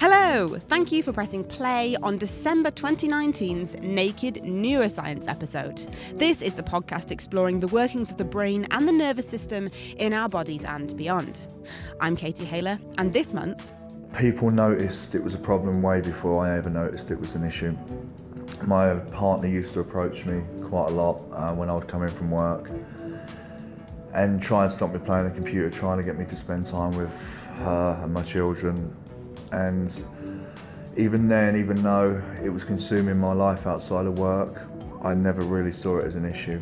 Hello, thank you for pressing play on December 2019's Naked Neuroscience episode. This is the podcast exploring the workings of the brain and the nervous system in our bodies and beyond. I'm Katie Haylor, and this month, people noticed it was a problem way before I ever noticed it was an issue. My partner used to approach me quite a lot uh, when I would come in from work and try and stop me playing the computer, trying to get me to spend time with her and my children. And even then, even though it was consuming my life outside of work, I never really saw it as an issue.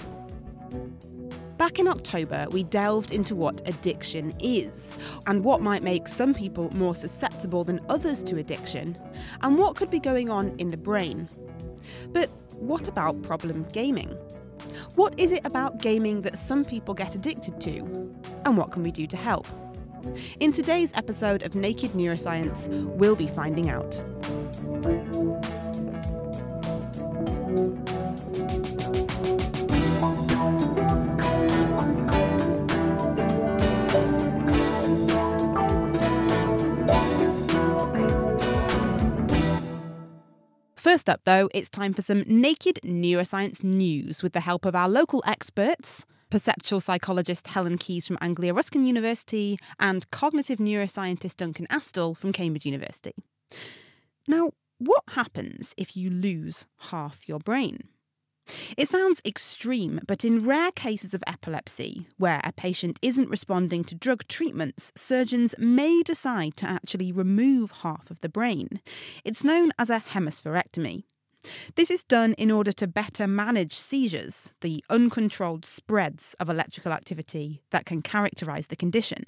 Back in October, we delved into what addiction is, and what might make some people more susceptible than others to addiction, and what could be going on in the brain. But what about problem gaming? What is it about gaming that some people get addicted to? And what can we do to help? In today's episode of Naked Neuroscience, we'll be finding out. First up, though, it's time for some naked neuroscience news with the help of our local experts perceptual psychologist Helen Keyes from Anglia Ruskin University and cognitive neuroscientist Duncan Astle from Cambridge University. Now, what happens if you lose half your brain? It sounds extreme, but in rare cases of epilepsy, where a patient isn't responding to drug treatments, surgeons may decide to actually remove half of the brain. It's known as a hemispherectomy. This is done in order to better manage seizures, the uncontrolled spreads of electrical activity that can characterise the condition.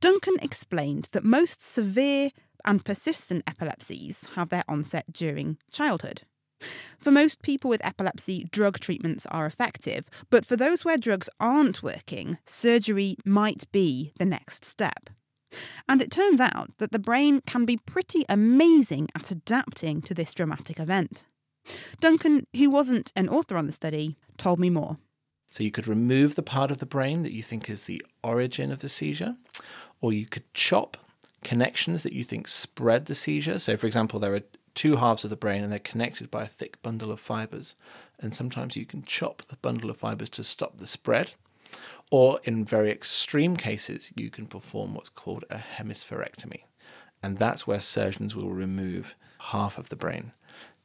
Duncan explained that most severe and persistent epilepsies have their onset during childhood. For most people with epilepsy, drug treatments are effective, but for those where drugs aren't working, surgery might be the next step. And it turns out that the brain can be pretty amazing at adapting to this dramatic event. Duncan, who wasn't an author on the study, told me more. So you could remove the part of the brain that you think is the origin of the seizure, or you could chop connections that you think spread the seizure. So, for example, there are two halves of the brain and they're connected by a thick bundle of fibers. And sometimes you can chop the bundle of fibers to stop the spread. Or in very extreme cases, you can perform what's called a hemispherectomy. And that's where surgeons will remove half of the brain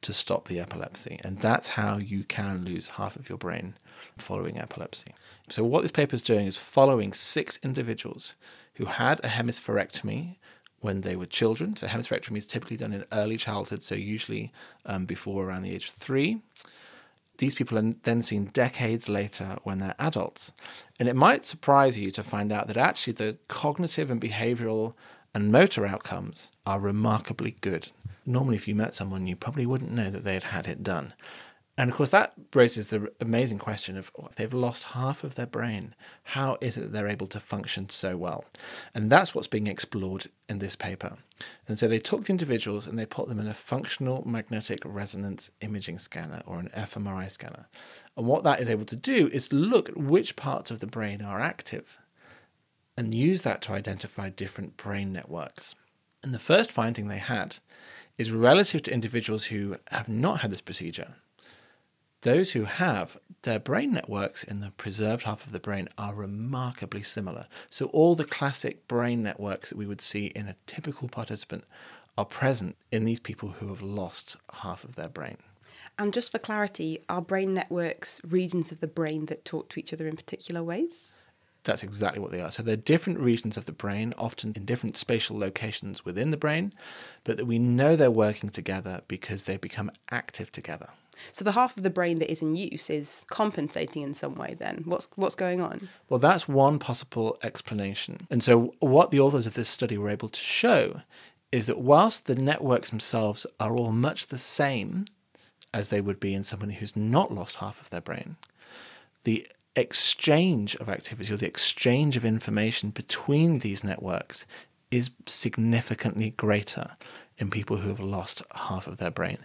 to stop the epilepsy. And that's how you can lose half of your brain following epilepsy. So, what this paper is doing is following six individuals who had a hemispherectomy when they were children. So, hemispherectomy is typically done in early childhood, so usually um, before around the age of three these people are then seen decades later when they're adults. And it might surprise you to find out that actually the cognitive and behavioral and motor outcomes are remarkably good. Normally, if you met someone, you probably wouldn't know that they had had it done. And of course, that raises the amazing question of oh, they've lost half of their brain. How is it that they're able to function so well? And that's what's being explored in this paper. And so they took the individuals and they put them in a functional magnetic resonance imaging scanner or an fMRI scanner. And what that is able to do is look at which parts of the brain are active and use that to identify different brain networks. And the first finding they had is relative to individuals who have not had this procedure those who have, their brain networks in the preserved half of the brain are remarkably similar. So, all the classic brain networks that we would see in a typical participant are present in these people who have lost half of their brain. And just for clarity, are brain networks regions of the brain that talk to each other in particular ways? That's exactly what they are. So they're different regions of the brain, often in different spatial locations within the brain, but that we know they're working together because they become active together. So the half of the brain that is in use is compensating in some way then. What's what's going on? Well, that's one possible explanation. And so what the authors of this study were able to show is that whilst the networks themselves are all much the same as they would be in somebody who's not lost half of their brain, the exchange of activity or the exchange of information between these networks is significantly greater in people who have lost half of their brain,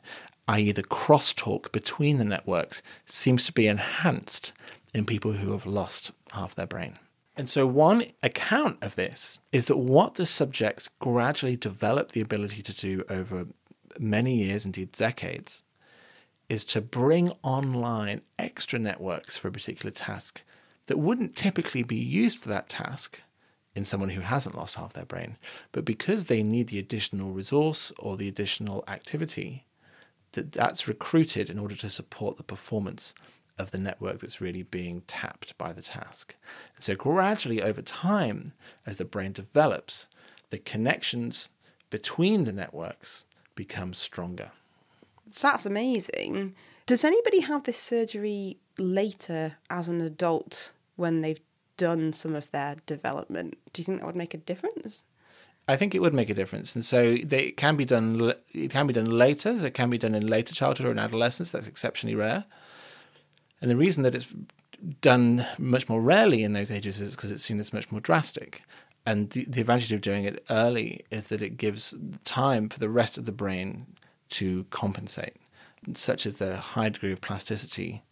i.e., the crosstalk between the networks seems to be enhanced in people who have lost half their brain. And so, one account of this is that what the subjects gradually develop the ability to do over many years, indeed decades, is to bring online extra networks for a particular task that wouldn't typically be used for that task in someone who hasn't lost half their brain. But because they need the additional resource or the additional activity, that that's recruited in order to support the performance of the network that's really being tapped by the task. So gradually over time, as the brain develops, the connections between the networks become stronger. That's amazing. Does anybody have this surgery later as an adult when they've done some of their development? Do you think that would make a difference? I think it would make a difference, and so they, it can be done. It can be done later. So it can be done in later childhood or in adolescence. That's exceptionally rare. And the reason that it's done much more rarely in those ages is because it's seen as much more drastic. And the, the advantage of doing it early is that it gives time for the rest of the brain to compensate, such as the high degree of plasticity.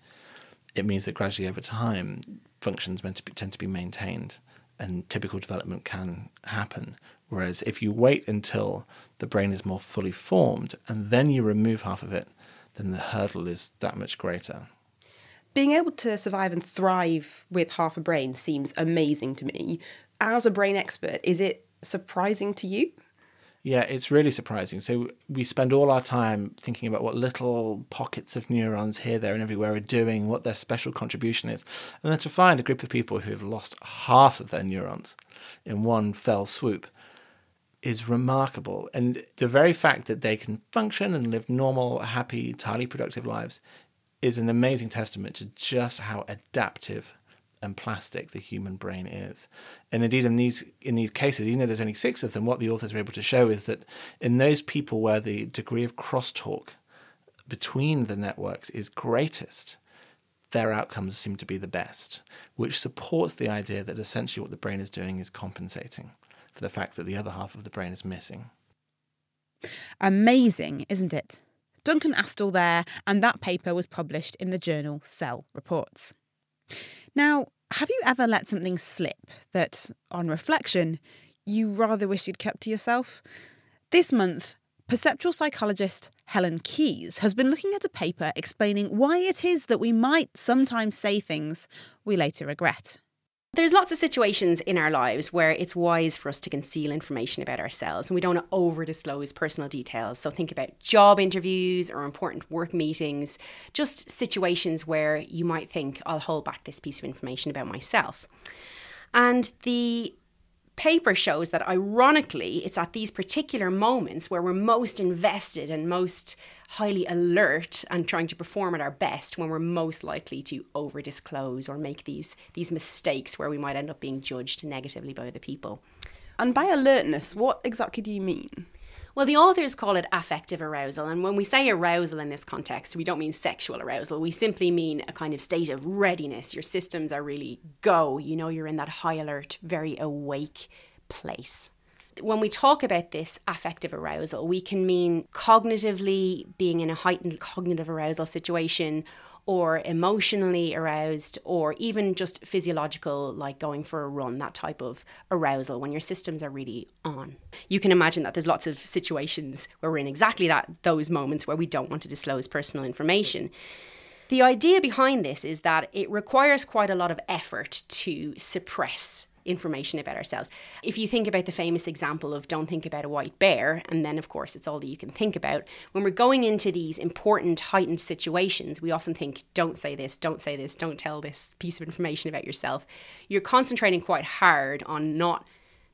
It means that gradually over time, functions meant to be, tend to be maintained and typical development can happen. Whereas if you wait until the brain is more fully formed and then you remove half of it, then the hurdle is that much greater being able to survive and thrive with half a brain seems amazing to me. As a brain expert, is it surprising to you? Yeah, it's really surprising. So we spend all our time thinking about what little pockets of neurons here, there, and everywhere are doing, what their special contribution is. And then to find a group of people who have lost half of their neurons in one fell swoop is remarkable. And the very fact that they can function and live normal, happy, entirely productive lives is an amazing testament to just how adaptive and plastic the human brain is. And indeed, in these in these cases, even though there's only six of them, what the authors are able to show is that in those people where the degree of crosstalk between the networks is greatest, their outcomes seem to be the best, which supports the idea that essentially what the brain is doing is compensating for the fact that the other half of the brain is missing. Amazing, isn't it? Duncan Astle there, and that paper was published in the journal Cell Reports. Now, have you ever let something slip that, on reflection, you rather wish you'd kept to yourself? This month, perceptual psychologist Helen Keyes has been looking at a paper explaining why it is that we might sometimes say things we later regret. There's lots of situations in our lives where it's wise for us to conceal information about ourselves and we don't over disclose personal details. So think about job interviews or important work meetings, just situations where you might think, I'll hold back this piece of information about myself. And the paper shows that ironically, it's at these particular moments where we're most invested and most highly alert and trying to perform at our best when we're most likely to over disclose or make these these mistakes where we might end up being judged negatively by other people. And by alertness, what exactly do you mean? Well, the authors call it affective arousal. And when we say arousal in this context, we don't mean sexual arousal. We simply mean a kind of state of readiness. Your systems are really go. You know, you're in that high alert, very awake place. When we talk about this affective arousal, we can mean cognitively being in a heightened cognitive arousal situation or emotionally aroused, or even just physiological, like going for a run, that type of arousal when your systems are really on. You can imagine that there's lots of situations where we're in exactly that, those moments where we don't want to disclose personal information. The idea behind this is that it requires quite a lot of effort to suppress information about ourselves. If you think about the famous example of don't think about a white bear, and then of course it's all that you can think about, when we're going into these important heightened situations, we often think, don't say this, don't say this, don't tell this piece of information about yourself. You're concentrating quite hard on not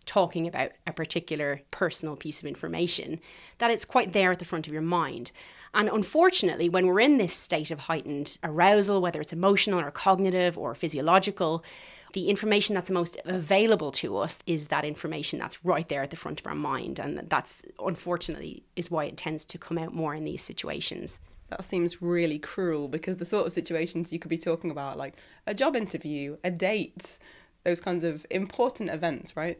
talking about a particular personal piece of information, that it's quite there at the front of your mind. And unfortunately, when we're in this state of heightened arousal, whether it's emotional or cognitive or physiological, the information that's most available to us is that information that's right there at the front of our mind. And that's unfortunately is why it tends to come out more in these situations. That seems really cruel because the sort of situations you could be talking about, like a job interview, a date, those kinds of important events, right?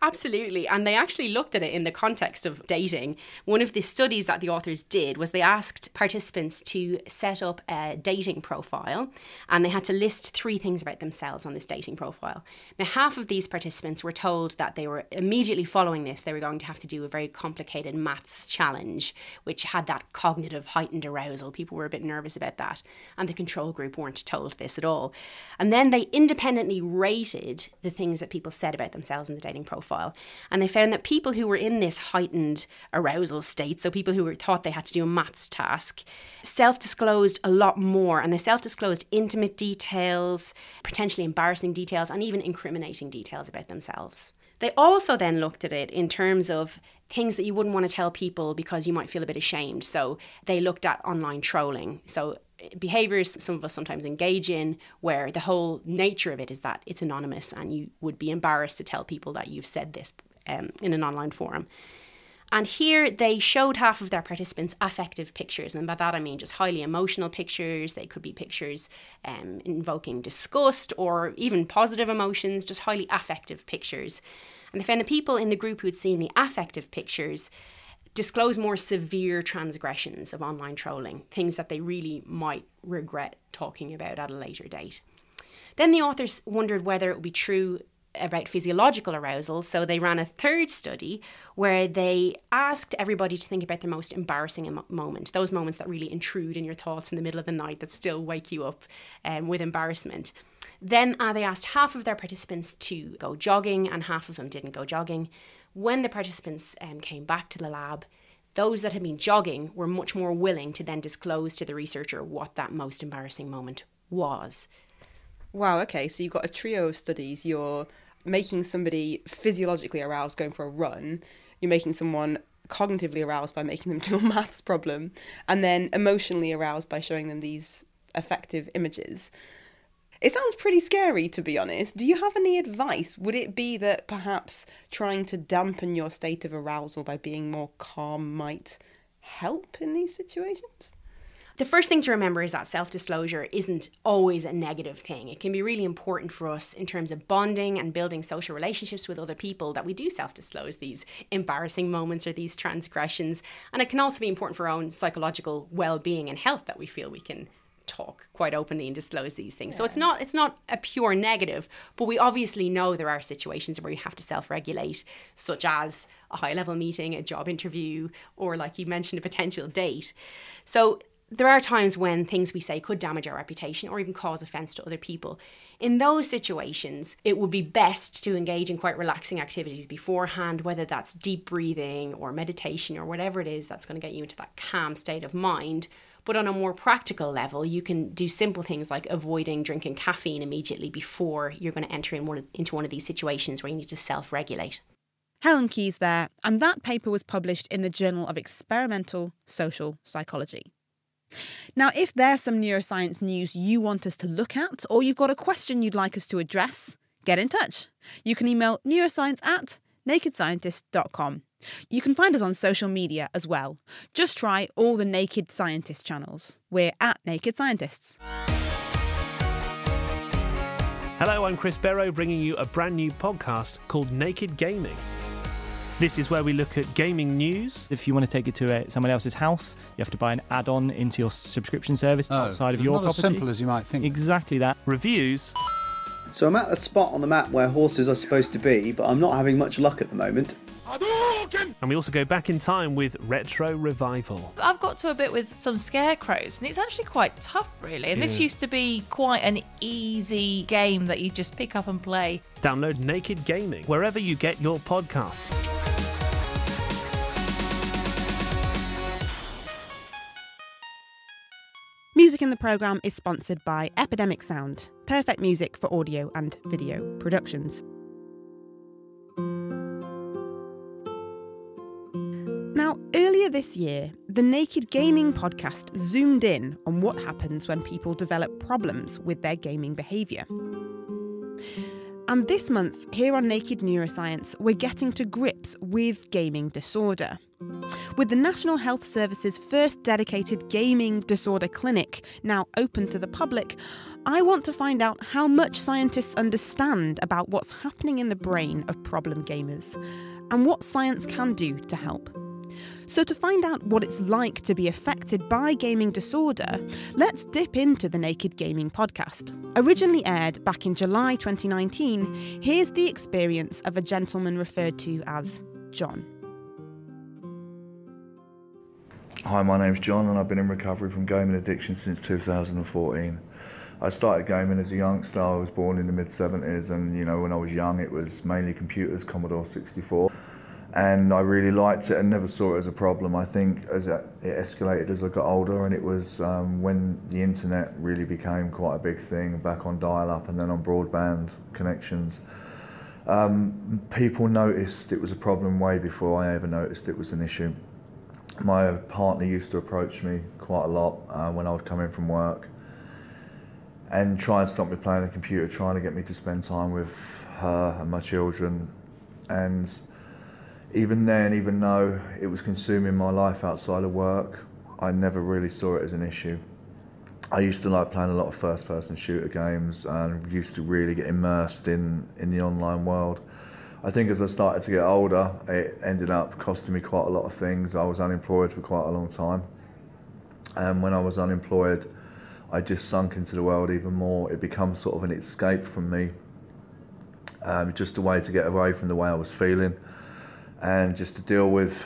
Absolutely. And they actually looked at it in the context of dating. One of the studies that the authors did was they asked participants to set up a dating profile and they had to list three things about themselves on this dating profile. Now, half of these participants were told that they were immediately following this, they were going to have to do a very complicated maths challenge, which had that cognitive heightened arousal. People were a bit nervous about that. And the control group weren't told this at all. And then they independently rated the things that people said about themselves in the dating profile. And they found that people who were in this heightened arousal state, so people who were, thought they had to do a maths task, self disclosed a lot more. And they self disclosed intimate details, potentially embarrassing details, and even incriminating details about themselves. They also then looked at it in terms of things that you wouldn't want to tell people because you might feel a bit ashamed. So they looked at online trolling. So behaviors some of us sometimes engage in where the whole nature of it is that it's anonymous and you would be embarrassed to tell people that you've said this um, in an online forum. And here they showed half of their participants affective pictures. And by that I mean just highly emotional pictures. They could be pictures um, invoking disgust or even positive emotions, just highly affective pictures. And they found the people in the group who'd seen the affective pictures disclose more severe transgressions of online trolling, things that they really might regret talking about at a later date. Then the authors wondered whether it would be true about physiological arousal. So they ran a third study where they asked everybody to think about their most embarrassing moment, those moments that really intrude in your thoughts in the middle of the night that still wake you up um, with embarrassment. Then uh, they asked half of their participants to go jogging, and half of them didn't go jogging. When the participants um, came back to the lab, those that had been jogging were much more willing to then disclose to the researcher what that most embarrassing moment was. Wow, okay, so you've got a trio of studies. You're making somebody physiologically aroused going for a run, you're making someone cognitively aroused by making them do a maths problem, and then emotionally aroused by showing them these affective images. It sounds pretty scary, to be honest. Do you have any advice? Would it be that perhaps trying to dampen your state of arousal by being more calm might help in these situations? The first thing to remember is that self disclosure isn't always a negative thing. It can be really important for us in terms of bonding and building social relationships with other people that we do self disclose these embarrassing moments or these transgressions. And it can also be important for our own psychological well being and health that we feel we can talk quite openly and disclose these things. Yeah. So it's not it's not a pure negative, but we obviously know there are situations where you have to self-regulate, such as a high-level meeting, a job interview, or like you mentioned, a potential date. So there are times when things we say could damage our reputation or even cause offense to other people. In those situations, it would be best to engage in quite relaxing activities beforehand, whether that's deep breathing or meditation or whatever it is that's going to get you into that calm state of mind but on a more practical level, you can do simple things like avoiding drinking caffeine immediately before you're going to enter in one of, into one of these situations where you need to self regulate. Helen Keyes there, and that paper was published in the Journal of Experimental Social Psychology. Now, if there's some neuroscience news you want us to look at, or you've got a question you'd like us to address, get in touch. You can email neuroscience at nakedscientist.com. You can find us on social media as well. Just try all the Naked Scientist channels. We're at Naked Scientists. Hello, I'm Chris Barrow bringing you a brand new podcast called Naked Gaming. This is where we look at gaming news. If you want to take it to uh, a, someone else's house, you have to buy an add-on into your subscription service oh, outside of your not property. as simple as you might think. Exactly that. Reviews. So I'm at a spot on the map where horses are supposed to be, but I'm not having much luck at the moment. And we also go back in time with Retro Revival. I've got to a bit with some scarecrows, and it's actually quite tough, really. And yeah. this used to be quite an easy game that you just pick up and play. Download Naked Gaming wherever you get your podcasts. Music in the programme is sponsored by Epidemic Sound, perfect music for audio and video productions. Earlier this year, the Naked Gaming podcast zoomed in on what happens when people develop problems with their gaming behaviour. And this month, here on Naked Neuroscience, we're getting to grips with gaming disorder. With the National Health Service's first dedicated gaming disorder clinic now open to the public, I want to find out how much scientists understand about what's happening in the brain of problem gamers and what science can do to help. So, to find out what it's like to be affected by gaming disorder, let's dip into the Naked Gaming podcast. Originally aired back in July 2019, here's the experience of a gentleman referred to as John. Hi, my name's John, and I've been in recovery from gaming addiction since 2014. I started gaming as a youngster. I was born in the mid 70s, and you know, when I was young, it was mainly computers, Commodore 64 and I really liked it and never saw it as a problem. I think as it, escalated as I got older, and it was um, when the internet really became quite a big thing, back on dial-up and then on broadband connections. Um, people noticed it was a problem way before I ever noticed it was an issue. My partner used to approach me quite a lot uh, when I would come in from work and try and stop me playing the computer, trying to get me to spend time with her and my children. And even then, even though it was consuming my life outside of work, I never really saw it as an issue. I used to like playing a lot of first person shooter games and used to really get immersed in, in the online world. I think as I started to get older, it ended up costing me quite a lot of things. I was unemployed for quite a long time. And when I was unemployed, I just sunk into the world even more. It becomes sort of an escape from me, um, just a way to get away from the way I was feeling and just to deal with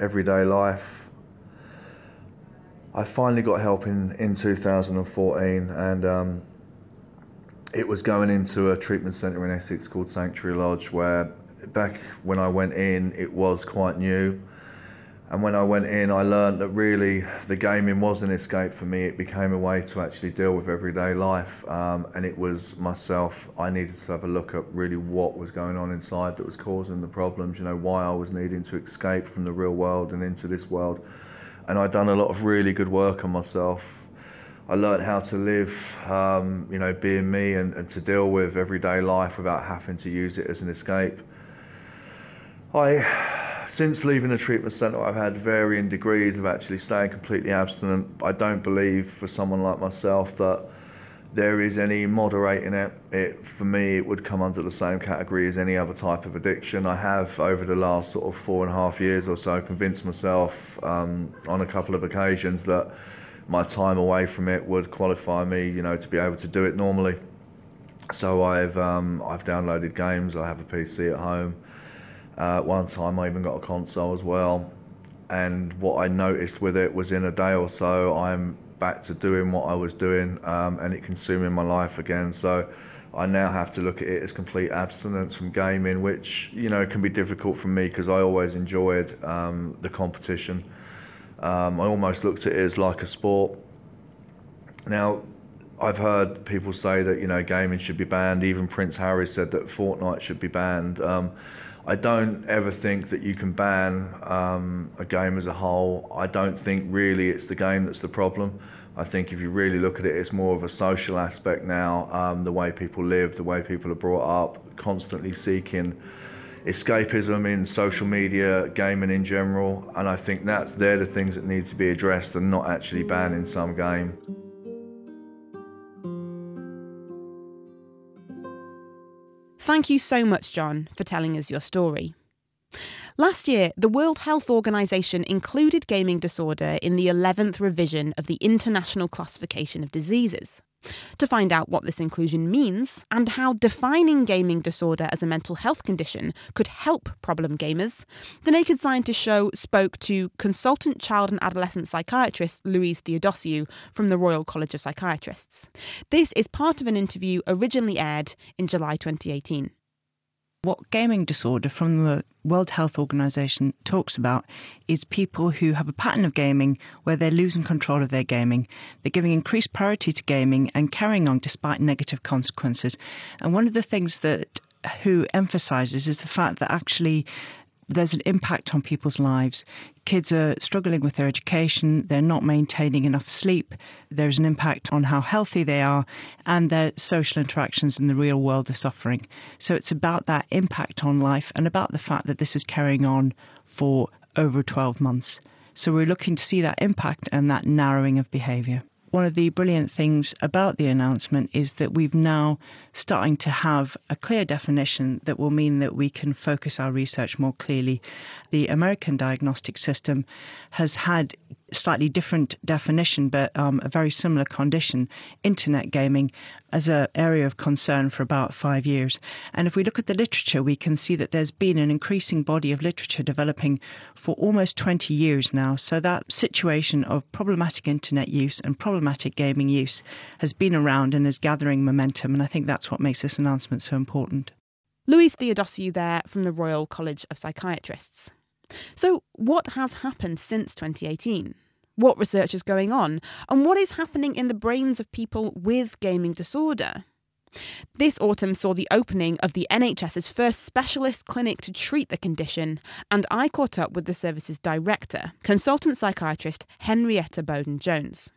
everyday life. I finally got help in, in 2014 and um, it was going into a treatment centre in Essex called Sanctuary Lodge where back when I went in it was quite new and when I went in, I learned that really the gaming was an escape for me. It became a way to actually deal with everyday life. Um, and it was myself, I needed to have a look at really what was going on inside that was causing the problems, you know, why I was needing to escape from the real world and into this world. And I'd done a lot of really good work on myself. I learned how to live, um, you know, being me and, and to deal with everyday life without having to use it as an escape. I since leaving the treatment centre, I've had varying degrees of actually staying completely abstinent. I don't believe for someone like myself that there is any moderating it. it. For me, it would come under the same category as any other type of addiction. I have, over the last sort of four and a half years or so, convinced myself um, on a couple of occasions that my time away from it would qualify me, you know, to be able to do it normally. So I've um, I've downloaded games. I have a PC at home. Uh, one time I even got a console as well. And what I noticed with it was in a day or so, I'm back to doing what I was doing um, and it consuming my life again. So I now have to look at it as complete abstinence from gaming, which, you know, can be difficult for me because I always enjoyed um, the competition. Um, I almost looked at it as like a sport. Now, I've heard people say that, you know, gaming should be banned. Even Prince Harry said that Fortnite should be banned. Um, I don't ever think that you can ban um, a game as a whole. I don't think really it's the game that's the problem. I think if you really look at it, it's more of a social aspect now. Um, the way people live, the way people are brought up, constantly seeking escapism in social media, gaming in general, and I think that's they're the things that need to be addressed and not actually banning some game. Thank you so much, John, for telling us your story. Last year, the World Health Organization included gaming disorder in the 11th revision of the International Classification of Diseases. To find out what this inclusion means and how defining gaming disorder as a mental health condition could help problem gamers, the Naked Scientist show spoke to consultant child and adolescent psychiatrist Louise Theodosiou from the Royal College of Psychiatrists. This is part of an interview originally aired in July 2018. What gaming disorder from the World Health Organization talks about is people who have a pattern of gaming where they're losing control of their gaming. They're giving increased priority to gaming and carrying on despite negative consequences. And one of the things that WHO emphasizes is the fact that actually there's an impact on people's lives. Kids are struggling with their education, they're not maintaining enough sleep, there's an impact on how healthy they are, and their social interactions in the real world are suffering. So it's about that impact on life and about the fact that this is carrying on for over 12 months. So we're looking to see that impact and that narrowing of behaviour. One of the brilliant things about the announcement is that we've now starting to have a clear definition that will mean that we can focus our research more clearly. The American diagnostic system has had slightly different definition, but um, a very similar condition, internet gaming, as an area of concern for about five years. And if we look at the literature, we can see that there's been an increasing body of literature developing for almost 20 years now. So that situation of problematic internet use and problematic gaming use has been around and is gathering momentum. And I think that's what makes this announcement so important. Louise Theodosiou there from the Royal College of Psychiatrists. So, what has happened since 2018? What research is going on, and what is happening in the brains of people with gaming disorder. This autumn saw the opening of the NHS's first specialist clinic to treat the condition, and I caught up with the service's director, consultant psychiatrist Henrietta Bowden Jones.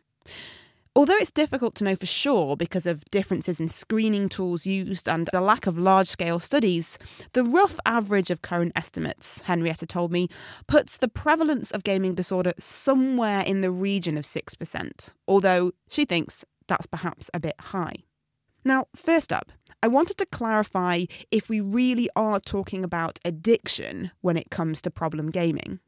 Although it's difficult to know for sure because of differences in screening tools used and the lack of large scale studies, the rough average of current estimates, Henrietta told me, puts the prevalence of gaming disorder somewhere in the region of 6%, although she thinks that's perhaps a bit high. Now, first up, I wanted to clarify if we really are talking about addiction when it comes to problem gaming.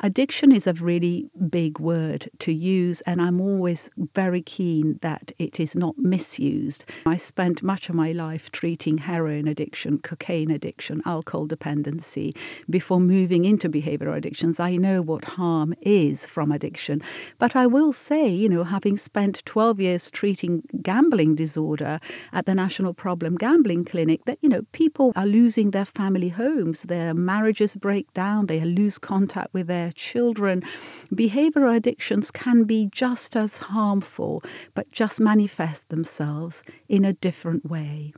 Addiction is a really big word to use, and I'm always very keen that it is not misused. I spent much of my life treating heroin addiction, cocaine addiction, alcohol dependency before moving into behavioral addictions. I know what harm is from addiction. But I will say, you know, having spent 12 years treating gambling disorder at the National Problem Gambling Clinic, that, you know, people are losing their family homes, their marriages break down, they lose contact with their their children, behavioral addictions can be just as harmful, but just manifest themselves in a different way.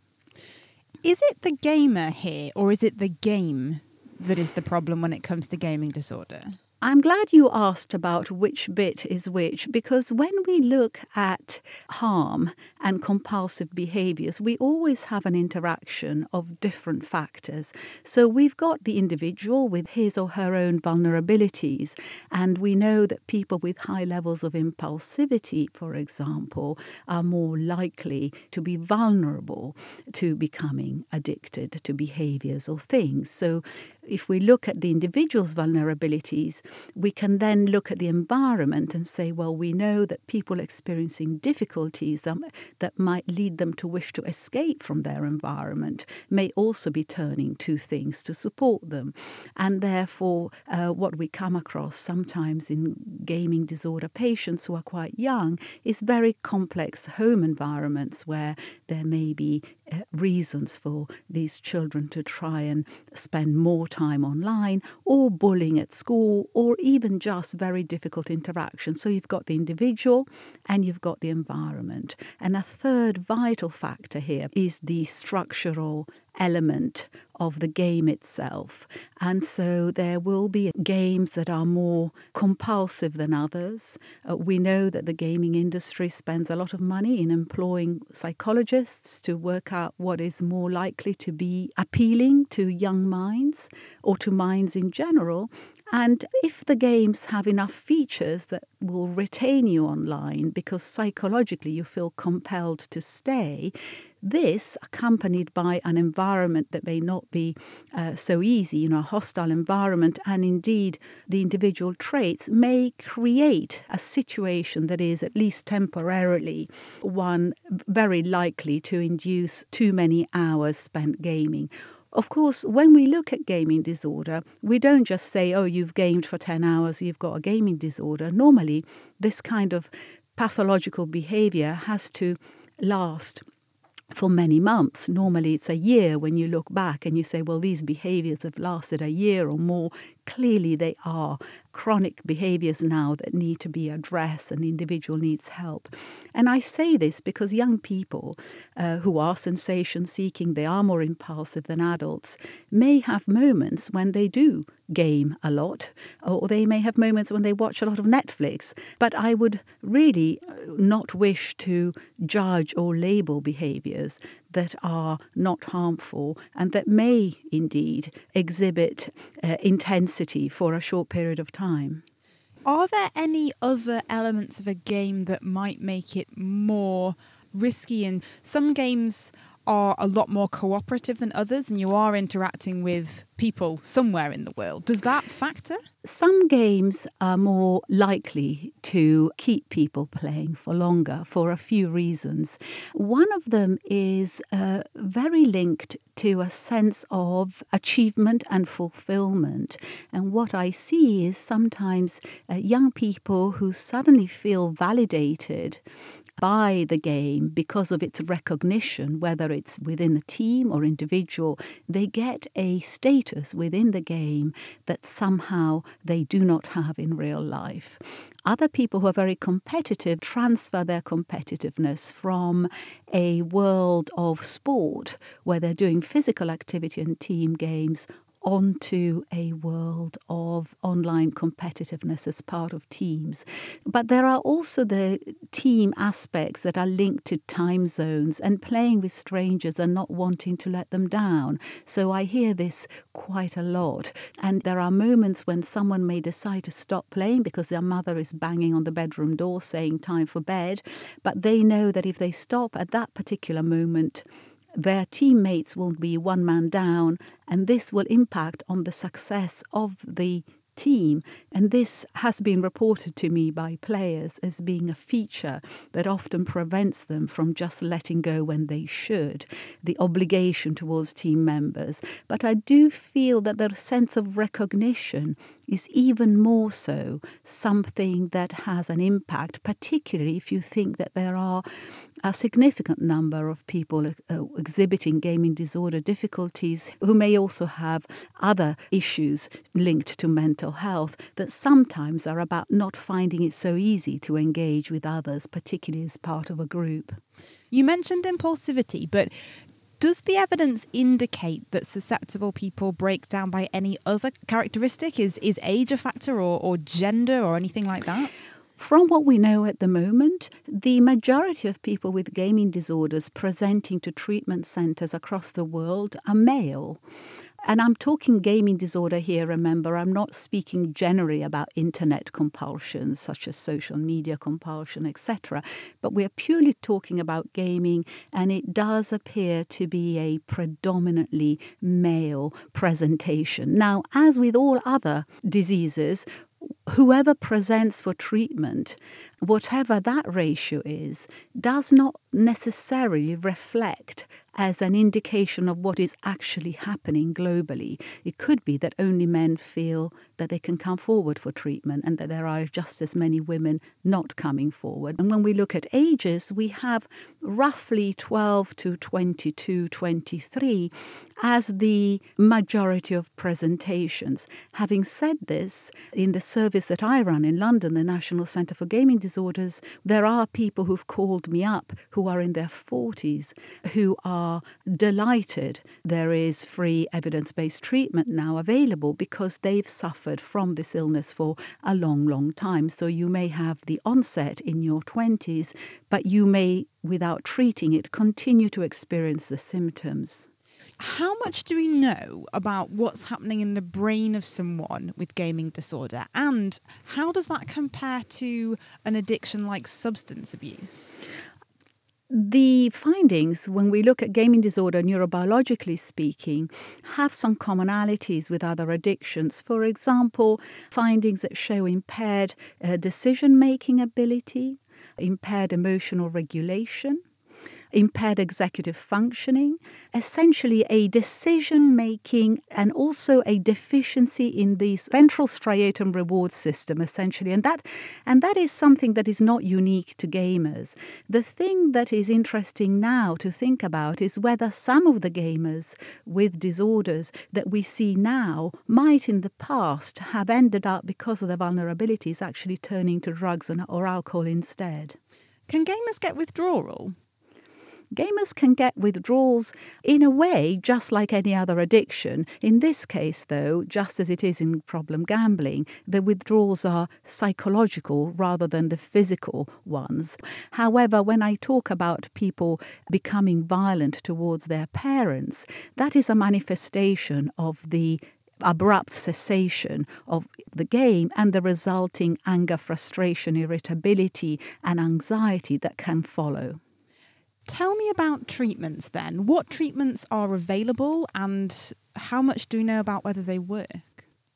Is it the gamer here, or is it the game that is the problem when it comes to gaming disorder? I'm glad you asked about which bit is which because when we look at harm and compulsive behaviors, we always have an interaction of different factors. So we've got the individual with his or her own vulnerabilities, and we know that people with high levels of impulsivity, for example, are more likely to be vulnerable to becoming addicted to behaviors or things. So if we look at the individual's vulnerabilities, we can then look at the environment and say, well, we know that people experiencing difficulties um, that might lead them to wish to escape from their environment may also be turning to things to support them. And therefore, uh, what we come across sometimes in gaming disorder patients who are quite young is very complex home environments where there may be Uh, reasons for these children to try and spend more time online, or bullying at school, or even just very difficult interaction. So you've got the individual and you've got the environment. And a third vital factor here is the structural element of the game itself. And so there will be games that are more compulsive than others. Uh, we know that the gaming industry spends a lot of money in employing psychologists to work out what is more likely to be appealing to young minds or to minds in general. And if the games have enough features that will retain you online because psychologically you feel compelled to stay, this, accompanied by an environment that may not be uh, so easy, you know, a hostile environment, and indeed the individual traits, may create a situation that is, at least temporarily, one very likely to induce too many hours spent gaming. Of course, when we look at gaming disorder, we don't just say, oh, you've gamed for 10 hours, you've got a gaming disorder. Normally, this kind of pathological behavior has to last for many months. Normally, it's a year when you look back and you say, well, these behaviors have lasted a year or more. Clearly, they are chronic behaviors now that need to be addressed and the individual needs help. And I say this because young people uh, who are sensation seeking, they are more impulsive than adults, may have moments when they do game a lot, or they may have moments when they watch a lot of Netflix. But I would really uh, not wish to judge or label behaviors that are not harmful and that may indeed exhibit uh, intensity for a short period of time. Are there any other elements of a game that might make it more risky? And some games are a lot more cooperative than others, and you are interacting with people somewhere in the world. Does that factor? Some games are more likely to keep people playing for longer for a few reasons. One of them is uh, very linked to a sense of achievement and fulfillment. And what I see is sometimes uh, young people who suddenly feel validated by the game because of its recognition, whether it's within the team or individual, they get a status within the game that somehow they do not have in real life. Other people who are very competitive transfer their competitiveness from a world of sport where they're doing physical activity and team games onto a world of online competitiveness as part of teams. But there are also the team aspects that are linked to time zones and playing with strangers and not wanting to let them down. So I hear this quite a lot. And there are moments when someone may decide to stop playing because their mother is banging on the bedroom door saying time for bed. But they know that if they stop at that particular moment, their teammates will be one man down, and this will impact on the success of the team. And this has been reported to me by players as being a feature that often prevents them from just letting go when they should, the obligation towards team members. But I do feel that the sense of recognition is even more so something that has an impact, particularly if you think that there are a significant number of people uh, exhibiting gaming disorder difficulties who may also have other issues linked to mental health that sometimes are about not finding it so easy to engage with others, particularly as part of a group. You mentioned impulsivity, but does the evidence indicate that susceptible people break down by any other characteristic? Is is age a factor or, or gender or anything like that? From what we know at the moment, the majority of people with gaming disorders presenting to treatment centres across the world are male. And I'm talking gaming disorder here, remember, I'm not speaking generally about internet compulsions such as social media compulsion, etc. But we're purely talking about gaming, and it does appear to be a predominantly male presentation. Now, as with all other diseases, whoever presents for treatment, whatever that ratio is, does not necessarily reflect as an indication of what is actually happening globally. It could be that only men feel that they can come forward for treatment and that there are just as many women not coming forward. And when we look at ages, we have roughly 12 to 22, 23 as the majority of presentations. Having said this, in the service that I run in London, the National Centre for Gaming Disorders, there are people who've called me up who are in their 40s who are delighted there is free evidence based treatment now available because they've suffered from this illness for a long, long time. So you may have the onset in your 20s, but you may, without treating it, continue to experience the symptoms. How much do we know about what's happening in the brain of someone with gaming disorder? And how does that compare to an addiction like substance abuse? The findings, when we look at gaming disorder neurobiologically speaking, have some commonalities with other addictions. For example, findings that show impaired uh, decision making ability, impaired emotional regulation, impaired executive functioning, essentially a decision making and also a deficiency in the ventral striatum reward system essentially. And that and that is something that is not unique to gamers. The thing that is interesting now to think about is whether some of the gamers with disorders that we see now might in the past have ended up because of their vulnerabilities actually turning to drugs and, or alcohol instead. Can gamers get withdrawal Gamers can get withdrawals in a way just like any other addiction. In this case, though, just as it is in problem gambling, the withdrawals are psychological rather than the physical ones. However, when I talk about people becoming violent towards their parents, that is a manifestation of the abrupt cessation of the game and the resulting anger, frustration, irritability, and anxiety that can follow. Tell me about treatments then. What treatments are available and how much do you know about whether they work?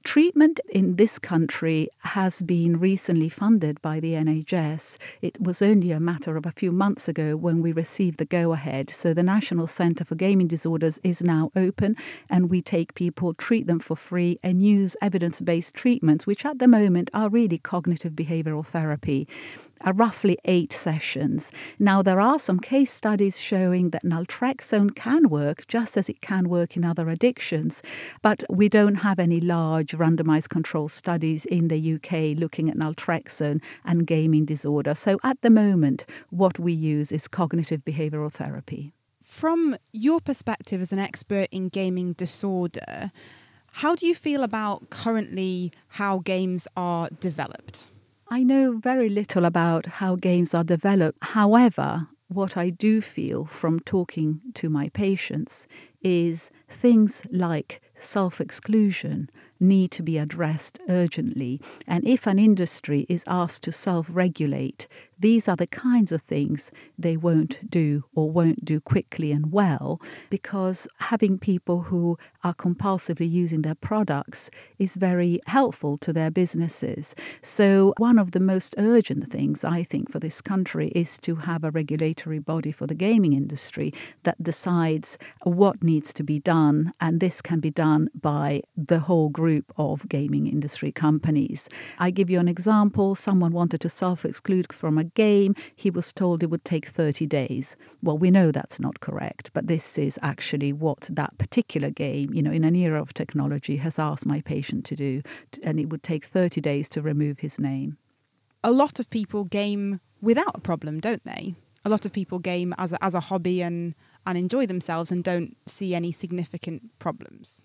Treatment in this country has been recently funded by the NHS. It was only a matter of a few months ago when we received the go ahead. So the National Centre for Gaming Disorders is now open and we take people, treat them for free, and use evidence based treatments, which at the moment are really cognitive behavioral therapy are roughly eight sessions. Now, there are some case studies showing that naltrexone can work just as it can work in other addictions, but we don't have any large randomized control studies in the UK looking at naltrexone and gaming disorder. So at the moment, what we use is cognitive behavioral therapy. From your perspective as an expert in gaming disorder, how do you feel about currently how games are developed? I know very little about how games are developed. However, what I do feel from talking to my patients is things like self exclusion need to be addressed urgently. And if an industry is asked to self regulate, these are the kinds of things they won't do or won't do quickly and well because having people who are compulsively using their products is very helpful to their businesses. So, one of the most urgent things I think for this country is to have a regulatory body for the gaming industry that decides what needs to be done, and this can be done by the whole group of gaming industry companies. I give you an example someone wanted to self exclude from a game, he was told it would take 30 days. Well, we know that's not correct, but this is actually what that particular game, you know, in an era of technology, has asked my patient to do, and it would take 30 days to remove his name. A lot of people game without a problem, don't they? A lot of people game as a, as a hobby and, and enjoy themselves and don't see any significant problems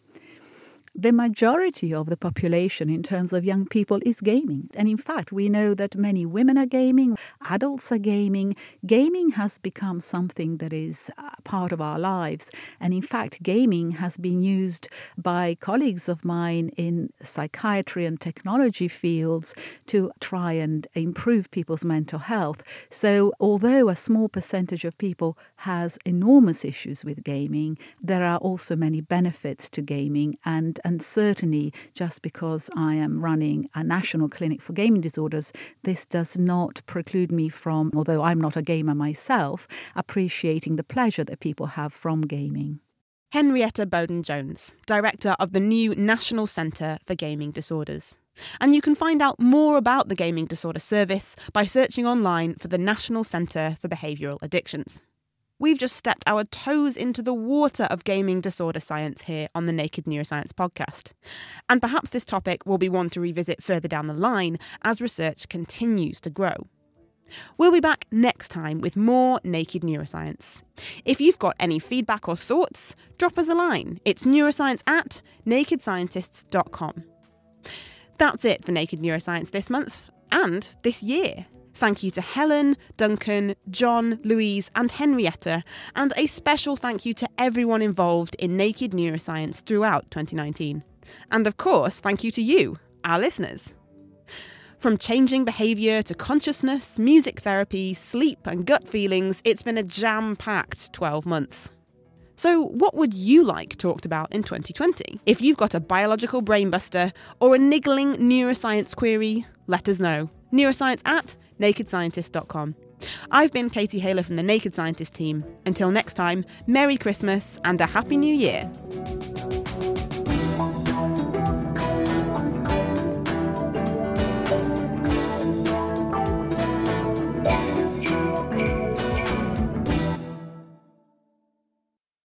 the majority of the population in terms of young people is gaming. And in fact, we know that many women are gaming, adults are gaming. Gaming has become something that is uh, part of our lives. And in fact, gaming has been used by colleagues of mine in psychiatry and technology fields to try and improve people's mental health. So, although a small percentage of people has enormous issues with gaming, there are also many benefits to gaming and and certainly, just because I am running a national clinic for gaming disorders, this does not preclude me from, although I'm not a gamer myself, appreciating the pleasure that people have from gaming. Henrietta Bowden Jones, Director of the new National Centre for Gaming Disorders. And you can find out more about the Gaming Disorder Service by searching online for the National Centre for Behavioural Addictions. We've just stepped our toes into the water of gaming disorder science here on the Naked Neuroscience podcast. And perhaps this topic will be one to revisit further down the line as research continues to grow. We'll be back next time with more Naked Neuroscience. If you've got any feedback or thoughts, drop us a line. It's neuroscience at nakedscientists.com. That's it for Naked Neuroscience this month and this year. Thank you to Helen, Duncan, John, Louise, and Henrietta, and a special thank you to everyone involved in Naked Neuroscience throughout 2019. And of course, thank you to you, our listeners. From changing behaviour to consciousness, music therapy, sleep, and gut feelings, it's been a jam packed 12 months. So, what would you like talked about in 2020? If you've got a biological brainbuster or a niggling neuroscience query, let us know. Neuroscience at nakedscientist.com. I've been Katie Haylor from the Naked Scientist team. Until next time, Merry Christmas and a Happy New Year.